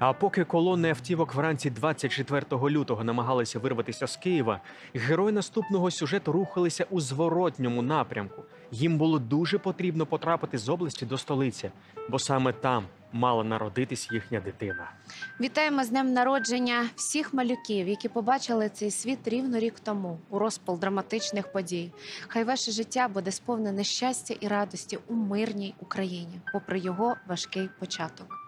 А поки колони автівок вранці 24 лютого намагалися вирватися з Києва, герої наступного сюжету рухалися у зворотньому напрямку. Їм було дуже потрібно потрапити з області до столиці, бо саме там мала народитись їхня дитина. Вітаємо з днем народження всіх малюків, які побачили цей світ рівно рік тому у розпал драматичних подій. Хай ваше життя буде сповнене щастя і радості у мирній Україні, попри його важкий початок.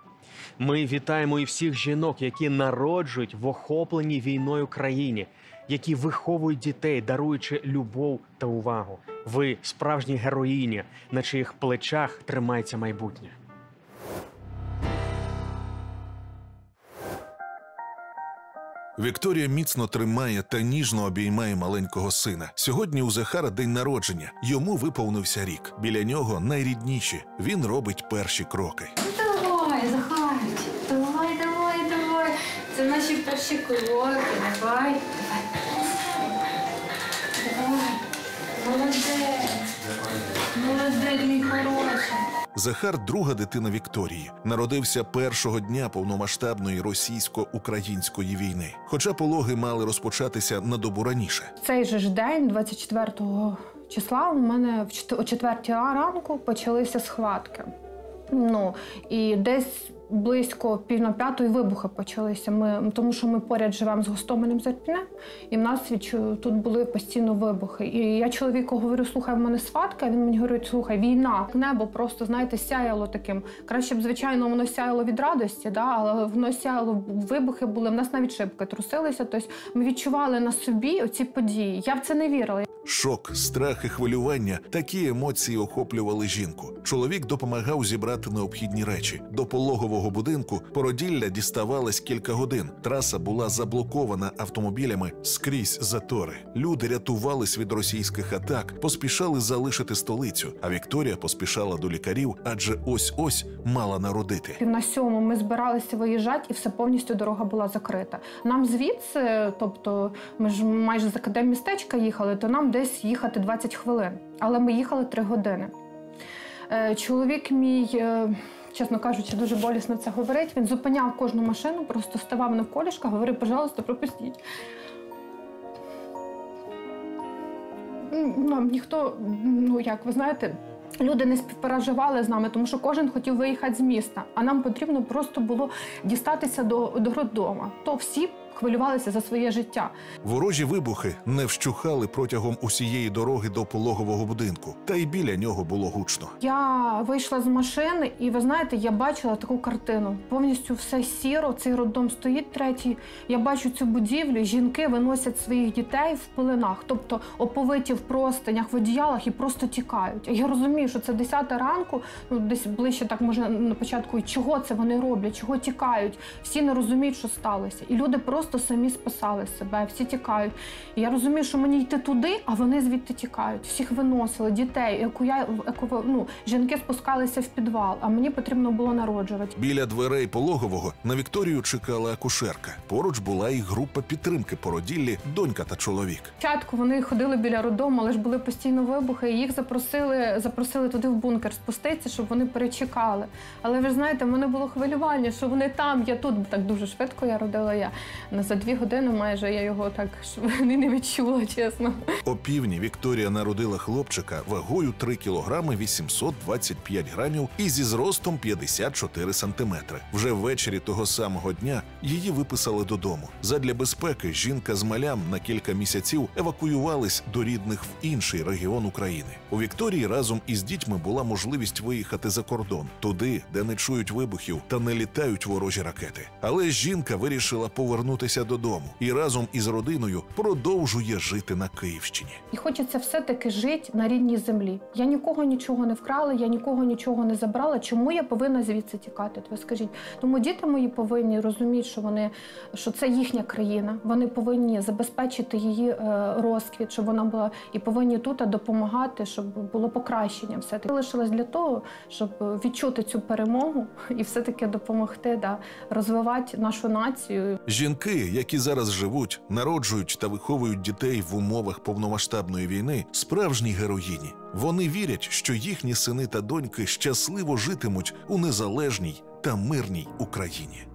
Ми вітаємо і всіх жінок, які народжують в охопленій війною країні, які виховують дітей, даруючи любов та увагу. Ви справжні героїні, на чиїх плечах тримається майбутнє. Вікторія міцно тримає та ніжно обіймає маленького сина. Сьогодні у Захара день народження. Йому виповнився рік. Біля нього найрідніші. Він робить перші кроки. Давай, Захарич, давай, давай, давай. Це наші перші кроки. Давай, давай. Давай. Молодець. Молодець, мій хороший. Захар друга дитина Вікторії. Народився першого дня повномасштабної російсько-української війни. Хоча пологи мали розпочатися на добу раніше. Цей же ж день, 24 числа, у мене о 4 ранку почалися схватки. Ну і десь близько пів на п'ятої вибухи почалися. Ми тому, що ми поряд живемо з Гостомелем Зарпінем, і в нас відчу- тут були постійно вибухи. І я чоловіку говорю: слухай, в мене сватка. Він мені говорить, слухай, війна. Небо просто знаєте сяяло таким. Краще б, звичайно, воно сяяло від радості, да, але воно сяяло вибухи були. В нас навіть шибки трусилися. Тобто ми відчували на собі оці події. Я в це не вірила. Шок, страх і хвилювання такі емоції охоплювали жінку. Чоловік допомагав зібрати необхідні речі. До пологового будинку породілля діставалось кілька годин. Траса була заблокована автомобілями скрізь затори. Люди рятувались від російських атак, поспішали залишити столицю. А Вікторія поспішала до лікарів, адже ось ось мала народити. Пів на сьому ми збиралися виїжджати, і все повністю дорога була закрита. Нам звідси, тобто ми ж майже з академмістечка їхали, то нам десь їхати 20 хвилин. Але ми їхали 3 години. Е, Чоловік мій. е, Чесно кажучи, дуже болісно це говорить. Він зупиняв кожну машину, просто ставав навколішка, говорив, пожалуйста, пропустіть. Нам ніхто, ну як ви знаєте, люди не співпереживали з нами, тому що кожен хотів виїхати з міста, а нам потрібно просто було дістатися до, до роддома. То всі хвилювалися за своє життя. Ворожі вибухи не вщухали протягом усієї дороги до пологового будинку, та й біля нього було гучно. Я вийшла з машини, і ви знаєте, я бачила таку картину. Повністю все сіро. Цей роддом стоїть третій. Я бачу цю будівлю. Жінки виносять своїх дітей в пеленах, тобто оповиті в простинях, в одіялах і просто тікають. Я розумію, що це 10 ранку, ну десь ближче, так може на початку. Чого це вони роблять? Чого тікають? Всі не розуміють, що сталося. І люди просто самі спасали себе, всі тікають. І я розумію, що мені йти туди, а вони звідти тікають. Всіх виносили, дітей, яку я яку, ну, жінки спускалися в підвал, а мені потрібно було народжувати. Біля дверей пологового на Вікторію чекала акушерка. Поруч була і група підтримки породіллі, донька та чоловік. Спочатку вони ходили біля роддому, але ж були постійно вибухи. І їх запросили, запросили туди в бункер спуститися, щоб вони перечекали. Але ви ж знаєте, в мене було хвилювання, що вони там, я тут так дуже швидко я родила. Я за дві години майже я його так не відчула, чесно. О півдні Вікторія народила хлопчика вагою 3 кілограми 825 грамів і зі зростом 54 сантиметри. Вже ввечері того самого дня її виписали додому. Задля безпеки жінка з малям на кілька місяців евакуювались до рідних в інший регіон України. У Вікторії разом із дітьми була можливість виїхати за кордон, туди, де не чують вибухів та не літають ворожі ракети. Але жінка вирішила повернутися додому і разом із родиною продовжує жити на Київщині. І хочеться все-таки жити на рідній землі. Я нікого нічого не вкрала, я нікого нічого не забрала. Чому я повинна звідси тікати? От Ви скажіть. Тому діти мої повинні розуміти, що вони що це їхня країна. Вони повинні забезпечити її е, розквіт, щоб вона була і повинні тут допомагати, щоб було покращення. Все таки лишилась для того, щоб відчути цю перемогу і все таки допомогти да, розвивати нашу націю. Жінки, які зараз живуть, народжують та виховують дітей в умовах повномасштабної війни, справжні героїні. Вони вірять, що їхні сини та доньки щасливо житимуть у незалежній та мирній Україні.